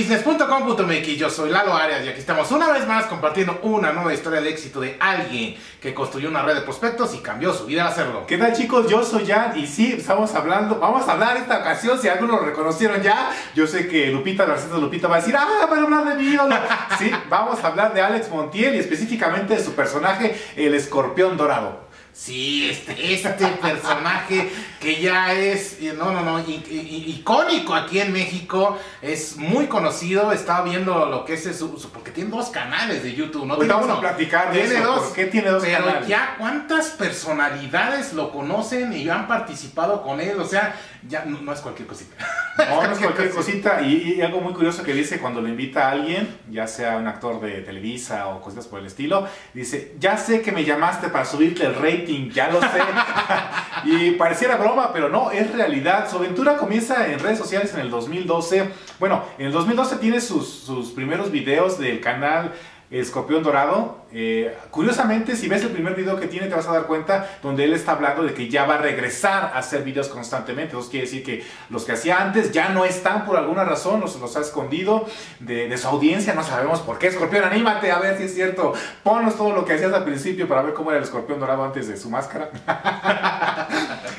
business.com.mx. Yo soy Lalo Arias y aquí estamos una vez más compartiendo una nueva historia de éxito de alguien que construyó una red de prospectos y cambió su vida al hacerlo. ¿Qué tal chicos? Yo soy Jan y sí, estamos hablando, vamos a hablar esta ocasión, si algunos lo reconocieron ya, yo sé que Lupita, la receta de Lupita va a decir, ah, van a hablar de mí, o no". Sí, vamos a hablar de Alex Montiel y específicamente de su personaje, el escorpión dorado. Sí, este, este personaje que ya es, no, no, no, icónico aquí en México, es muy conocido, estaba viendo lo que es su, su- porque tiene dos canales de YouTube, ¿no? Tiene vamos a platicar de tiene eso, dos, ¿por qué tiene dos pero canales? ya cuántas personalidades lo conocen y han participado con él, o sea, ya no, no es cualquier cosita. No, no es cualquier cosita. Y, y algo muy curioso que dice cuando le invita a alguien, ya sea un actor de Televisa o cositas por el estilo, dice, ya sé que me llamaste para subirte el rating, ya lo sé. y pareciera broma, pero no, es realidad. Su aventura comienza en redes sociales en el 2012. Bueno, en el 2012 tiene sus, sus primeros videos del canal Escorpión Dorado. Eh, curiosamente, si ves el primer video que tiene, te vas a dar cuenta donde él está hablando de que ya va a regresar a hacer videos constantemente. Eso quiere decir que los que hacía antes ya no están por alguna razón, los, los ha escondido de, su audiencia. No sabemos por qué. Escorpión, anímate a ver si es cierto. Ponnos todo lo que hacías al principio para ver cómo era el escorpión dorado antes de su máscara.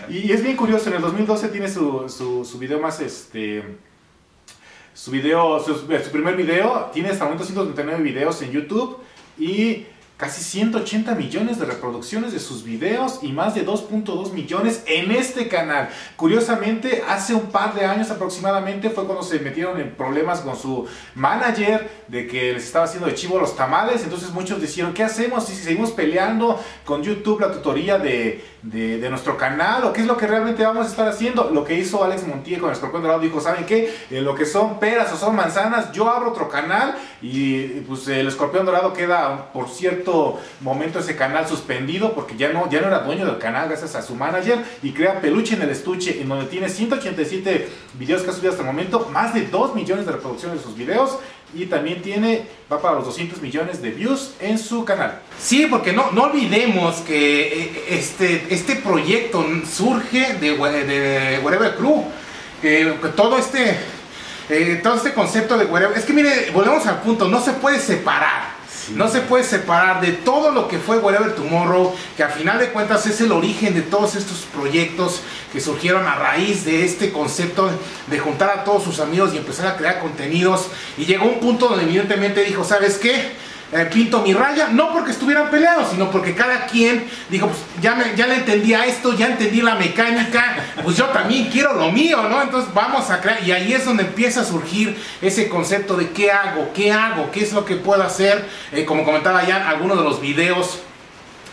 y es bien curioso, en el 2012 tiene su, su, su video más este su video, su, primer video, tiene hasta el momento 139 videos en YouTube y casi 180 millones de reproducciones de sus videos y más de 2.2 millones en este canal. Curiosamente, hace un par de años aproximadamente fue cuando se metieron en problemas con su manager de que les estaba haciendo de chivo los tamales, entonces muchos dijeron, ¿qué hacemos si seguimos peleando con YouTube la tutoría de, de, nuestro canal o qué es lo que realmente vamos a estar haciendo? Lo que hizo Alex Montiel con el Escorpión Dorado dijo, ¿saben qué? En lo que son peras o son manzanas, yo abro otro canal y pues el Escorpión Dorado queda por cierto momento ese canal suspendido porque ya no, ya no era dueño del canal gracias a su manager y crea Peluche en el Estuche en donde tiene 187 videos que ha subido hasta el momento, más de 2 millones de reproducciones de sus videos y también tiene, va para los 200 millones de views en su canal. Sí, porque no, no olvidemos que eh, este, este proyecto surge de, de Wherever Crew. que todo este, eh, todo este concepto de Wherever. Es que mire, volvemos al punto, no se puede separar. No se puede separar de todo lo que fue Wherever Tomorrow, que a final de cuentas es el origen de todos estos proyectos que surgieron a raíz de este concepto de juntar a todos sus amigos y empezar a crear contenidos. Y llegó un punto donde evidentemente dijo, ¿sabes qué? Pinto mi raya, no porque estuvieran peleados, sino porque cada quien dijo, pues ya, me- ya le entendí a esto, ya entendí la mecánica, pues yo también quiero lo mío, ¿no? Entonces vamos a crear, y ahí es donde empieza a surgir ese concepto de qué hago, qué hago, qué es lo que puedo hacer, Eh, como comentaba ya, algunos de los videos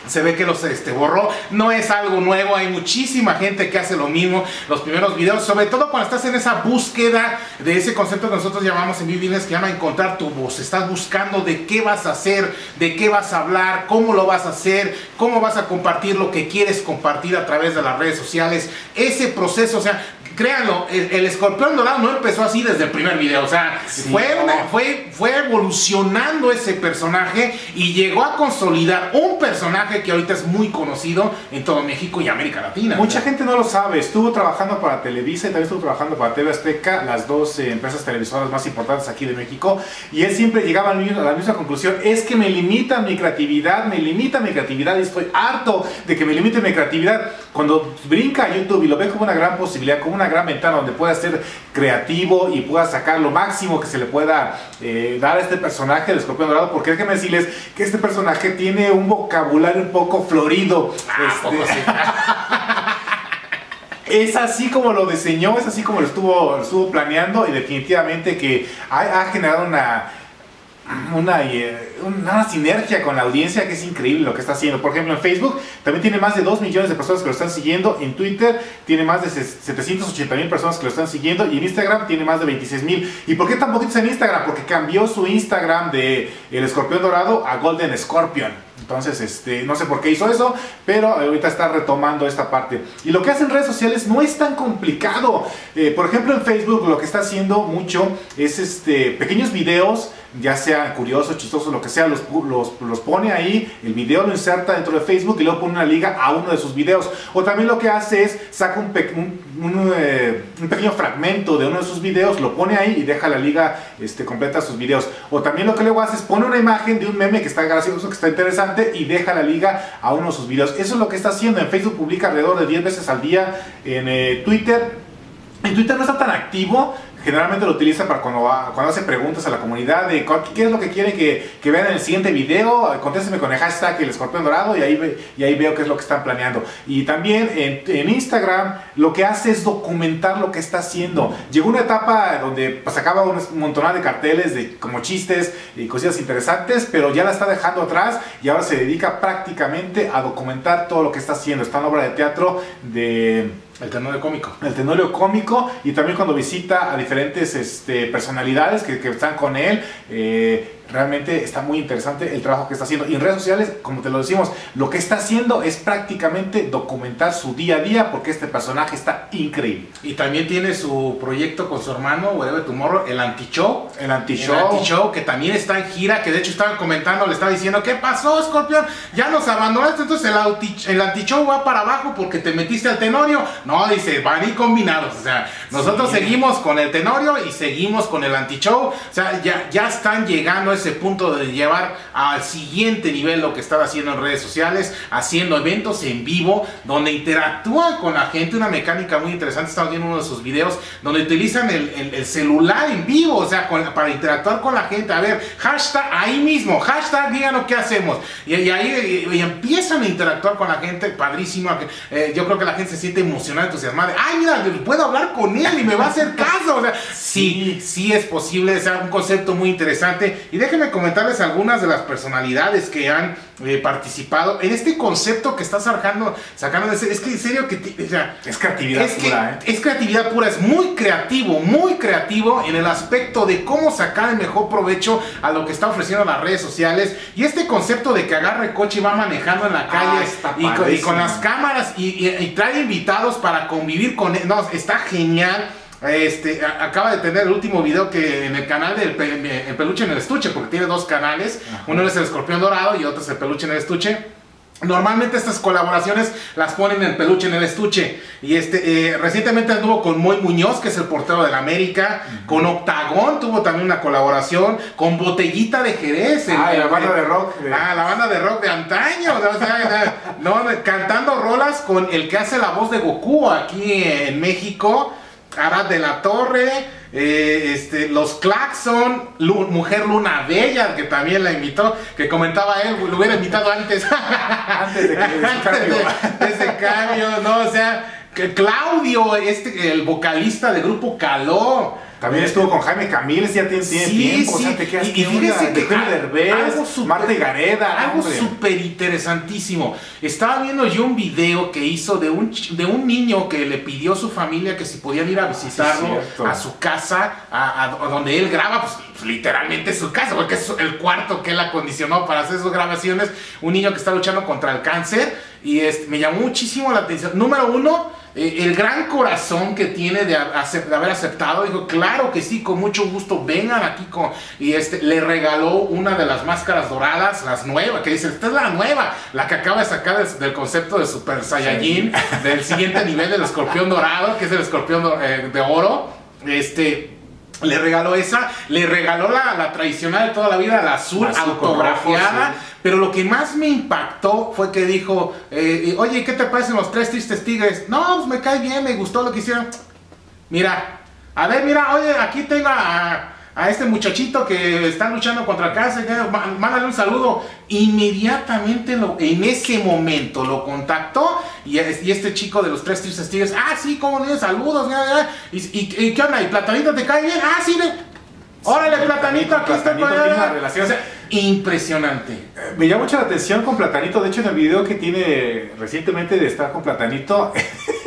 se ve que los este, borró. No es algo nuevo, hay muchísima gente que hace lo mismo. Los primeros videos, sobre todo cuando estás en esa búsqueda de ese concepto que nosotros llamamos en Business, que llama encontrar tu voz. Estás buscando de qué vas a hacer, de qué vas a hablar, cómo lo vas a hacer, cómo vas a compartir lo que quieres compartir a través de las redes sociales. Ese proceso, o sea, créanlo, el, el escorpión dorado no empezó así desde el primer video. O sea, Sí, fue, no. una- fue, fue evolucionando ese personaje y llegó a consolidar un personaje que ahorita es muy conocido en todo México y América Latina. Mucha gente no lo sabe, estuvo trabajando para Televisa y también estuvo trabajando para TV Azteca, las dos eh, empresas televisoras más importantes aquí de México, y él siempre llegaba a la misma conclusión, es que me limita mi creatividad, me limita mi creatividad y estoy harto de que me limite mi creatividad. Cuando brinca a YouTube y lo ve como una gran posibilidad, como una gran ventana donde pueda ser creativo y pueda sacar lo máximo que se le pueda eh, dar a este personaje del escorpión dorado, porque déjenme decirles que este personaje tiene un vocabulario un poco florido. Ah, este, poco sí. es así como lo diseñó, es así como lo estuvo, lo estuvo planeando y definitivamente que ha, ha generado una, una, eh, una sinergia con la audiencia que es increíble lo que está haciendo. Por ejemplo, en Facebook también tiene más de 2 millones de personas que lo están siguiendo. En Twitter tiene más de 780 mil personas que lo están siguiendo. Y en Instagram tiene más de 26 mil. ¿Y por qué tan poquitos en Instagram? Porque cambió su Instagram de El Escorpión Dorado a Golden Scorpion. Entonces, este, no sé por qué hizo eso, pero ahorita está retomando esta parte. Y lo que hacen redes sociales no es tan complicado. Eh, por ejemplo, en Facebook lo que está haciendo mucho es este, pequeños videos ya sea curioso, chistoso, lo que sea, los, los, pone ahí, el video lo inserta dentro de Facebook y luego pone una liga a uno de sus videos. O también lo que hace es saca un, eh, pequeño fragmento de uno de sus videos, lo pone ahí y deja la liga este, completa a sus videos. O también lo que luego hace es pone una imagen de un meme que está gracioso, que está interesante y deja la liga a uno de sus videos. Eso es lo que está haciendo. En Facebook publica alrededor de 10 veces al día. En eh, Twitter en Twitter no está tan activo, generalmente lo utiliza para cuando, cuando hace preguntas a la comunidad de qué es lo que quieren que, vean en el siguiente video, contésteme con el hashtag el escorpión dorado y ahí, y ahí veo qué es lo que están planeando. Y también en, Instagram lo que hace es documentar lo que está haciendo. Llegó una etapa donde pues, sacaba un montón de carteles de, como chistes y cosas interesantes, pero ya la está dejando atrás y ahora se dedica prácticamente a documentar todo lo que está haciendo. Está en obra de teatro de el tenorio cómico. El tenorio cómico y también cuando visita a diferentes este, personalidades que, que, están con él. Eh, realmente está muy interesante el trabajo que está haciendo. Y en redes sociales, como te lo decimos, lo que está haciendo es prácticamente documentar su día a día porque este personaje está increíble. Y también tiene su proyecto con su hermano, Whatever Tomorrow, el Anti-Show. El Anti-Show. El Anti-Show, que también está en gira, que de hecho estaban comentando, le estaba diciendo, ¿qué pasó, Scorpion? Ya nos abandonaste, entonces el, Anti-Show va para abajo porque te metiste al Tenorio. No, dice, van y combinados. O sea, nosotros seguimos con el Tenorio y seguimos con el Anti-Show. O sea, ya, ya están llegando ese punto de llevar al siguiente nivel lo que estaba haciendo en redes sociales, haciendo eventos en vivo, donde interactúan con la gente, una mecánica muy interesante, estamos viendo uno de sus videos, donde utilizan el, celular en vivo, o sea, para interactuar con la gente, a ver, hashtag ahí mismo, hashtag díganos qué hacemos, y, ahí y, empiezan a interactuar con la gente, padrísimo, eh, yo creo que la gente se siente emocionada, entusiasmada, ay, mira, puedo hablar con él y me va a hacer caso, o sea, sí, sí. es posible, es un concepto muy interesante, y déjenme comentarles algunas de las personalidades que han eh, participado en este concepto que está sacando, sacando es que en serio que es creatividad pura, ¿eh? es creatividad pura, es muy creativo, muy creativo en el aspecto de cómo sacar el mejor provecho a lo que está ofreciendo las redes sociales. Y este concepto de que agarra el coche y va manejando en la calle ah, y, con, las cámaras y, y trae invitados para convivir con él, no, está genial este, acaba de tener el último video que en el canal del peluche en el estuche, porque tiene dos canales. Uno es el escorpión dorado y otro es el peluche en el estuche. Normalmente estas colaboraciones las ponen en peluche en el estuche. Y este eh, recientemente anduvo con Moy Muñoz, que es el portero del América. Con Octagón tuvo también una colaboración. Con Botellita de Jerez. ah, la banda de rock. Ah, la banda de rock de antaño. no, cantando rolas con el que hace la voz de Goku aquí en México. Arad de la Torre, eh, este, los Claxon, Mujer Luna Bella, que también la invitó, que comentaba él, lo hubiera invitado antes. antes de que antes de cambio, no, o sea, que Claudio, este, el vocalista del grupo Caló, también estuvo con Jaime Camil, ya tiene, tiene tiempo. Sí. O sea, te quedas, y, y fíjese que algo super, Marta Gareda. Algo súper interesantísimo. Estaba viendo yo un video que hizo de un, de un niño que le pidió a su familia que si podían ir a visitarlo a su casa, a, donde él graba, pues, literalmente su casa, porque es el cuarto que él acondicionó para hacer sus grabaciones. Un niño que está luchando contra el cáncer. Y este, me llamó muchísimo la atención. Número uno, el gran corazón que tiene de, haber aceptado, dijo, claro que sí, con mucho gusto, vengan aquí con... Y este, le regaló una de las máscaras doradas, las nuevas, que dice, esta es la nueva, la que acaba de sacar del, concepto de Super Saiyajin, del siguiente nivel del escorpión dorado, que es el escorpión de, eh, oro. Este, le regaló esa, le regaló la, la tradicional de toda la vida, la azul, autografiada. Pero lo que más me impactó fue que dijo, eh, oye, ¿qué te parecen los tres tristes tigres? No, pues me cae bien, me gustó lo que hicieron. Mira, a ver, mira, oye, aquí tengo a, este muchachito que está luchando contra el cáncer, mándale un saludo. Inmediatamente lo, en ese momento lo contactó y, este chico de los tres tristes tigres, ah, sí, cómo no, saludos, ¿Y, y, qué onda? ¿Y Platanito te cae bien? Ah, sí, Órale, Platanito, aquí está. Platanito relación. Impresionante. Eh, me llama mucho la atención con Platanito. De hecho, en el video que tiene recientemente de estar con Platanito,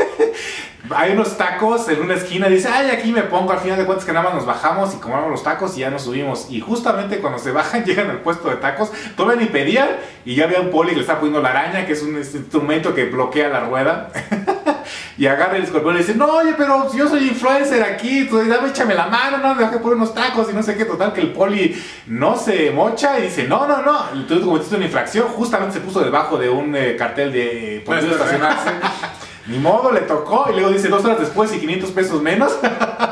hay unos tacos en una esquina, dice, ay, aquí me pongo, al final de cuentas que nada más nos bajamos y comamos los tacos y ya nos subimos. Y justamente cuando se bajan, llegan al puesto de tacos, todavía ni pedían y ya había un poli que le está poniendo la araña, que es un instrumento que bloquea la rueda. y agarra el escorpión y le dice, no, oye, pero yo soy influencer aquí, tú dame, échame la mano, no, me que poner unos tacos y no sé qué, total, que el poli no se mocha y dice, no, no, no, tú cometiste una infracción, justamente se puso debajo de un eh, cartel de eh, prohibido estacionarse. Ni modo, le tocó y luego dice dos horas después y 500 pesos menos.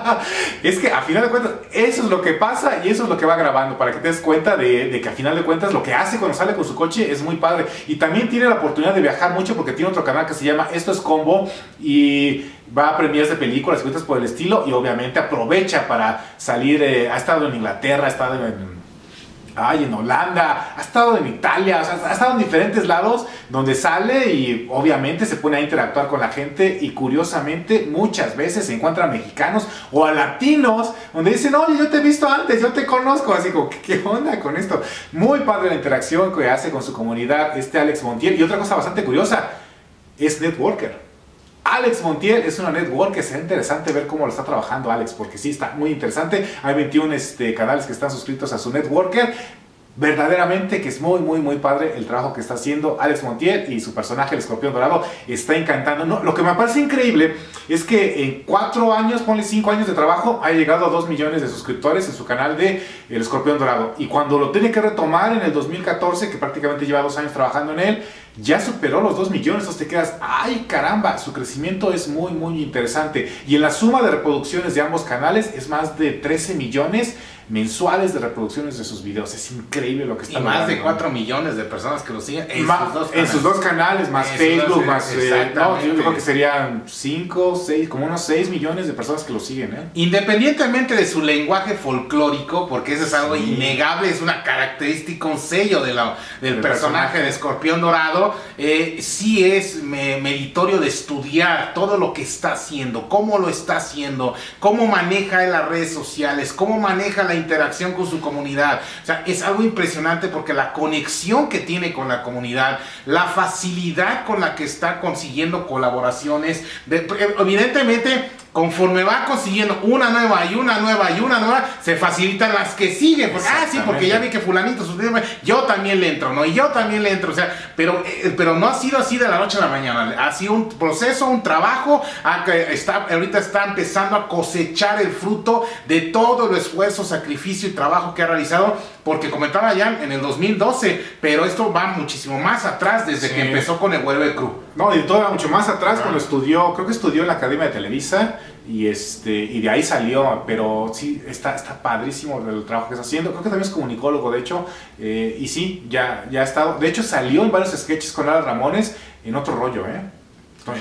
es que a final de cuentas, eso es lo que pasa y eso es lo que va grabando para que te des cuenta de, que a final de cuentas lo que hace cuando sale con su coche es muy padre. Y también tiene la oportunidad de viajar mucho porque tiene otro canal que se llama Esto es Combo y va a premiers de películas y cosas por el estilo y obviamente aprovecha para salir. Eh, ha estado en Inglaterra, ha estado en ay, en Holanda, ha estado en Italia, ha estado en diferentes lados donde sale y obviamente se pone a interactuar con la gente y curiosamente muchas veces se encuentran mexicanos o a latinos donde dicen, oye, yo te he visto antes, yo te conozco, así como, ¿qué onda con esto? Muy padre la interacción que hace con su comunidad este Alex Montiel y otra cosa bastante curiosa, es networker. Alex Montiel es una network que será interesante ver cómo lo está trabajando Alex, porque sí está muy interesante. Hay 21 este, canales que están suscritos a su networker verdaderamente que es muy, muy, muy padre el trabajo que está haciendo Alex Montiel y su personaje, el escorpión dorado, está encantando. Lo que me parece increíble es que en cuatro años, ponle cinco años de trabajo, ha llegado a dos millones de suscriptores en su canal de El Escorpión Dorado. Y cuando lo tiene que retomar en el 2014, que prácticamente lleva dos años trabajando en él, ya superó los 2 millones, entonces te quedas, ay caramba, su crecimiento es muy, muy interesante. Y en la suma de reproducciones de ambos canales es más de 13 millones mensuales de reproducciones de sus videos. Es increíble lo que está Y más de 4 millones de personas que lo siguen en, sus, dos en sus, dos canales, más Facebook, más... Eh, no, yo creo que serían 5, 6, como unos 6 millones de personas que lo siguen. ¿eh? Independientemente de su lenguaje folclórico, porque eso es algo innegable, es una característica, un sello de la, del personaje, de Escorpión Dorado, eh, sí es meritorio de estudiar todo lo que está haciendo, cómo lo está haciendo, cómo maneja las redes sociales, cómo maneja la interacción con su comunidad. O sea, es algo impresionante porque la conexión que tiene con la comunidad, la facilidad con la que está consiguiendo colaboraciones, evidentemente conforme va consiguiendo una nueva y una nueva y una nueva, se facilitan las que siguen. Porque, ah, sí, porque ya vi que fulanito, yo también le entro, ¿no? Y yo también le entro, o sea, pero, eh, pero no ha sido así de la noche a la mañana. Ha sido un proceso, un trabajo, está, ahorita está empezando a cosechar el fruto de todo el esfuerzo, sacrificio y trabajo que ha realizado, porque comentaba ya en el 2012, pero esto va muchísimo más atrás desde que empezó con el Huelve Crew. No, y todo mucho más atrás cuando estudió, creo que estudió en la Academia de Televisa y, este, y de ahí salió, pero sí, está, está padrísimo el trabajo que está haciendo. Creo que también es comunicólogo, de hecho, eh, y sí, ya, ya ha estado. De hecho, salió en varios sketches con Lara Ramones en otro rollo, ¿eh?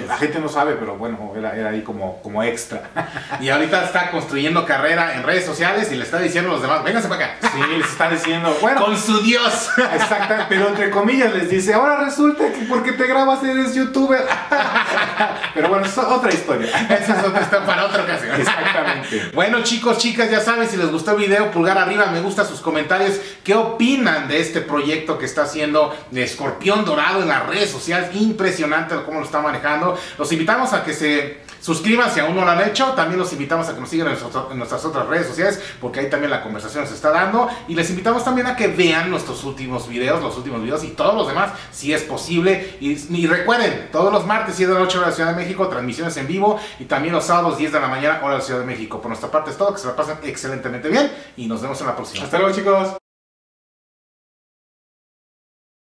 La gente no sabe, pero bueno, era, era ahí como, como extra. Y ahorita está construyendo carrera en redes sociales y le está diciendo a los demás, vénganse para acá. Sí, les está diciendo, bueno. Con su Dios. Exacto, pero entre comillas les dice, ahora resulta que porque te grabas eres youtuber. Pero bueno, es otra historia. Esa es otra historia para otra ocasión. Exactamente. Bueno, chicos, chicas, ya saben, si les gustó el video, pulgar arriba, me gusta sus comentarios. ¿Qué opinan de este proyecto que está haciendo Escorpión Dorado en las redes sociales? Impresionante cómo lo está manejando. Los invitamos a que se suscriban si aún no lo han hecho. También los invitamos a que nos sigan en, nuestras otras redes sociales, porque ahí también la conversación se está dando. Y les invitamos también a que vean nuestros últimos videos, los últimos videos y todos los demás, si es posible. Y, recuerden, todos los martes 7 de la noche hora de la Ciudad de México, transmisiones en vivo. Y también los sábados 10 de la mañana hora de la Ciudad de México. Por nuestra parte es todo, que se la pasen excelentemente bien. Y nos vemos en la próxima. Hasta luego, chicos.